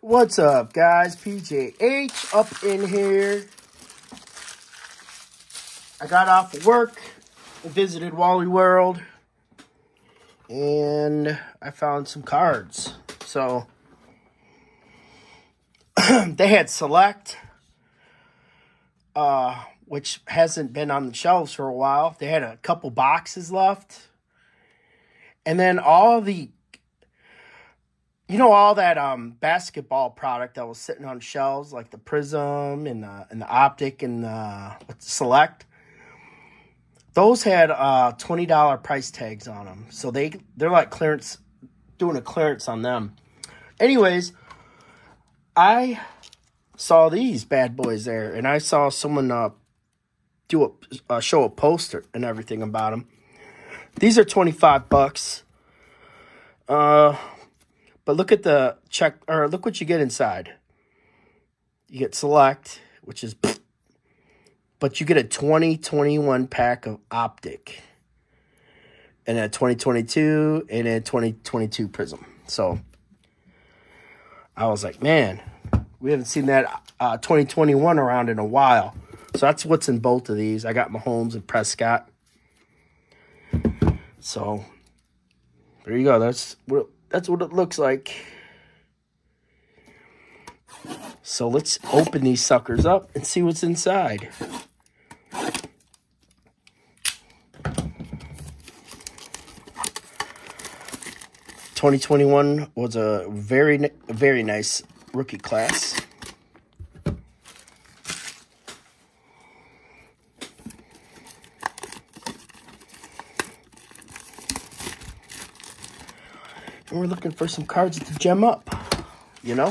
What's up, guys? PJH up in here. I got off of work, visited Wally World, and I found some cards. So, they had Select, uh, which hasn't been on the shelves for a while. They had a couple boxes left. And then all the you know all that um basketball product that was sitting on shelves like the Prizm and the and the optic and the select? Those had uh $20 price tags on them so they they're like clearance doing a clearance on them. Anyways i saw these bad boys there and i saw someone uh do a uh, show a poster and everything about them these are 25 bucks. Uh but look at the check, or look what you get inside. You get select, which is, but you get a 2021 pack of optic, and a 2022 and a 2022 Prizm. So I was like, man, we haven't seen that uh, 2021 around in a while. So that's what's in both of these. I got Mahomes and Prescott. So there you go. That's that's what it looks like. So let's open these suckers up and see what's inside. Twenty twenty one was a very very nice rookie class. And we're looking for some cards to gem up, you know?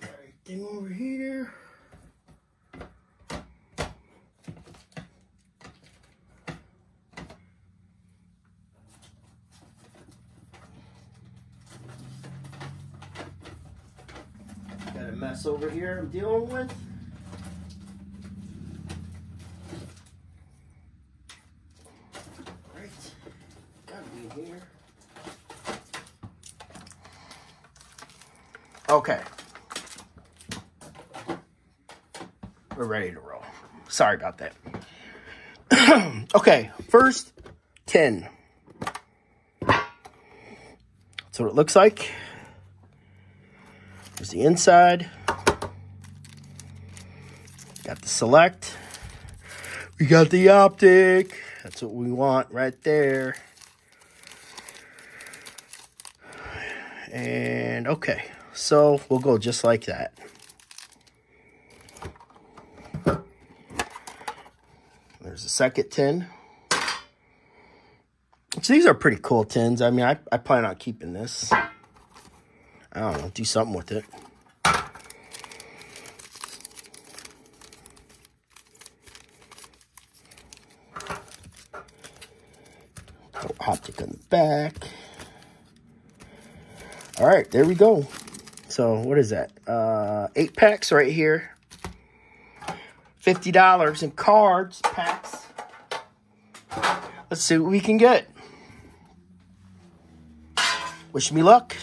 Everything over here. Got a mess over here I'm dealing with. Okay. We're ready to roll. Sorry about that. okay, first 10. That's what it looks like. There's the inside. Got the select. We got the optic. That's what we want right there. And okay. So we'll go just like that. There's a second tin. So these are pretty cool tins. I mean, I, I plan on keeping this. I don't know, do something with it. optic on the back. All right, there we go. So what is that? Uh, eight packs right here. $50 in cards, packs. Let's see what we can get. Wish me luck.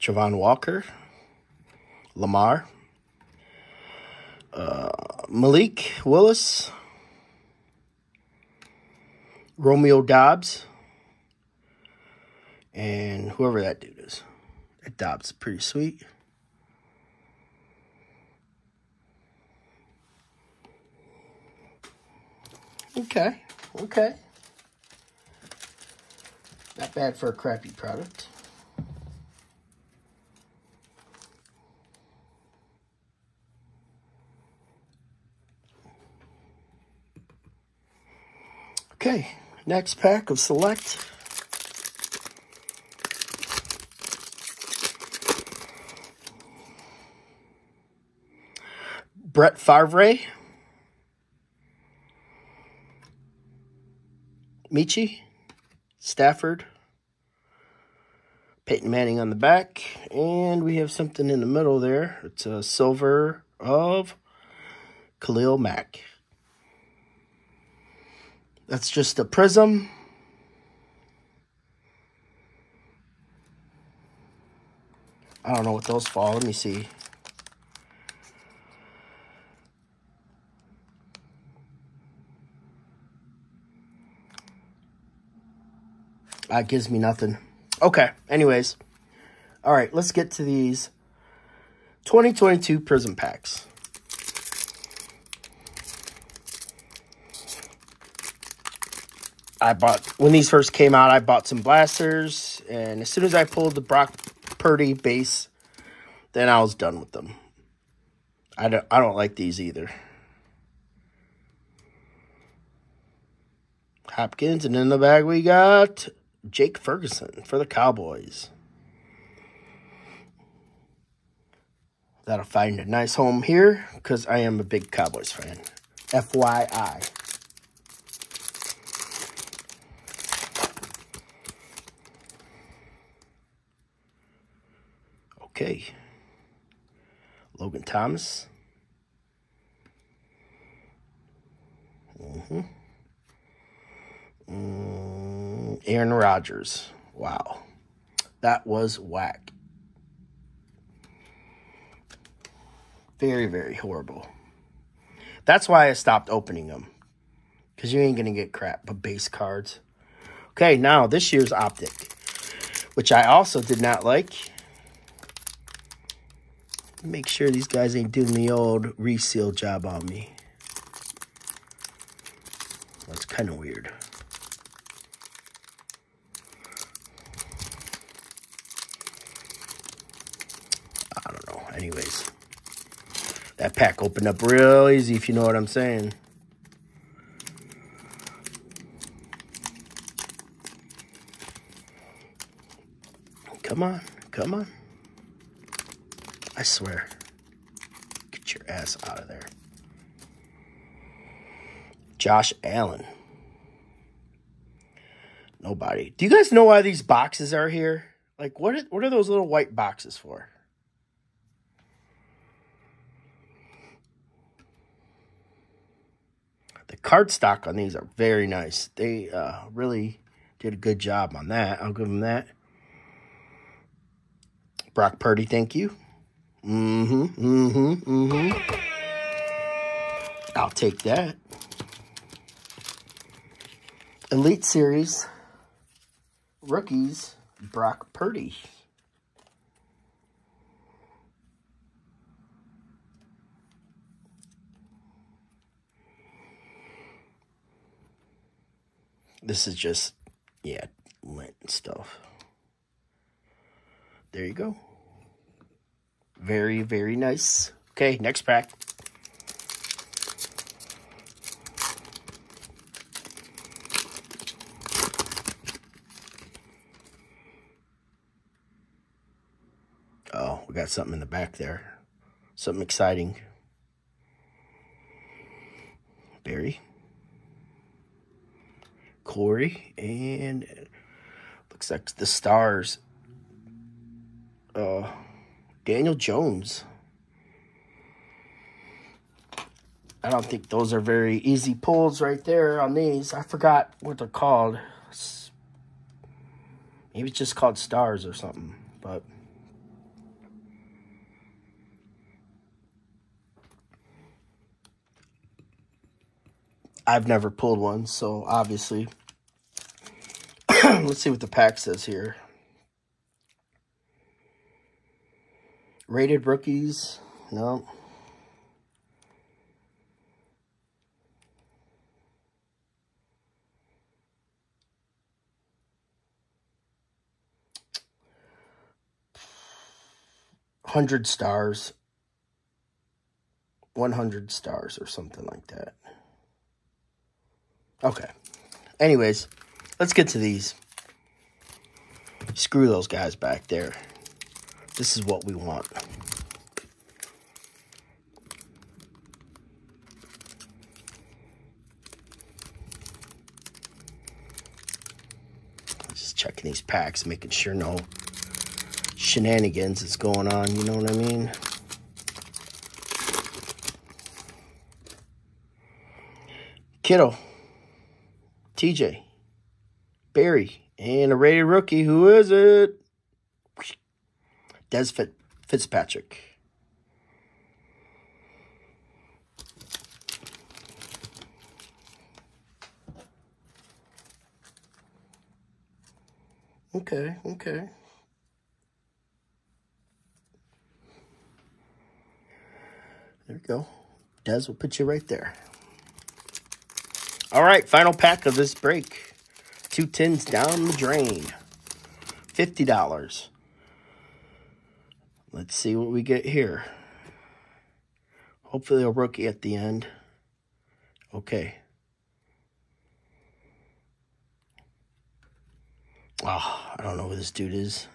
Travon Walker, Lamar, uh, Malik Willis, Romeo Doubs and whoever that dude is. That Doubs is pretty sweet. Okay, okay. Not bad for a crappy product. Okay, Next pack of Select. Brett Favre. Michi. Stafford. Peyton Manning on the back. And we have something in the middle there. It's a silver of Khalil Mack. That's just a Prizm. I don't know what those fall. Let me see. That gives me nothing. Okay, anyways. All right, let's get to these 2022 Prizm Packs. I bought, when these first came out, I bought some blasters. And as soon as I pulled the Brock Purdy base, then I was done with them. I don't, I don't like these either. Hopkins, and in the bag we got Jake Ferguson for the Cowboys. That'll find a nice home here because I am a big Cowboys fan. FYI. Okay. Logan Thomas. Mm-hmm. Mm, Aaron Rodgers. Wow. That was whack. Very, very horrible. That's why I stopped opening them. Because you ain't going to get crap but base cards. Okay, now this year's Optic. Which I also did not like. Make sure these guys ain't doing the old reseal job on me. That's kind of weird. I don't know. Anyways. That pack opened up real easy, if you know what I'm saying. Come on. Come on. I swear. Get your ass out of there. Josh Allen. Nobody. Do you guys know why these boxes are here? Like, what are, what are those little white boxes for? The cardstock on these are very nice. They uh, really did a good job on that. I'll give them that. Brock Purdy, thank you. Mm-hmm, mm-hmm, mm-hmm. I'll take that. Elite Series rookies, Brock Purdy. This is just, yeah, lint stuff. There you go. Very, very nice. Okay, next pack. Oh, we got something in the back there. Something exciting. Barry. Corey. And looks like the stars. Uh, Daniel Jones. I don't think those are very easy pulls right there on these. I forgot what they're called. Maybe it's just called stars or something, but... I've never pulled one, so obviously. Let's see what the pack says here. Rated rookies, no. Hundred stars, one hundred stars, or something like that. Okay. Anyways, let's get to these. Screw those guys back there. This is what we want. Just checking these packs, making sure no shenanigans is going on, you know what I mean? Kittle, TJ, Barry, and a rated rookie. Who is it? Dez Fitzpatrick. Okay, okay. There we go. Dez will put you right there. All right, final pack of this break. Two tins down the drain. $50. Let's see what we get here. Hopefully a rookie at the end. Okay. Oh, I don't know who this dude is.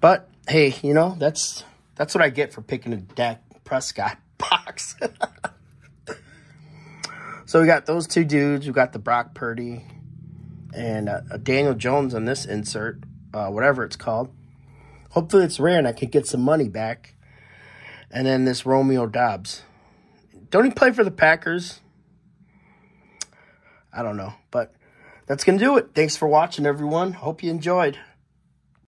But hey, you know, that's that's what I get for picking a Dak Prescott box. so we got those two dudes. We got the Brock Purdy and uh, Daniel Jones on this insert, uh, whatever it's called. Hopefully it's rare and I can get some money back. And then this Romeo Doubs. Don't he play for the Packers? I don't know. But that's going to do it. Thanks for watching, everyone. Hope you enjoyed.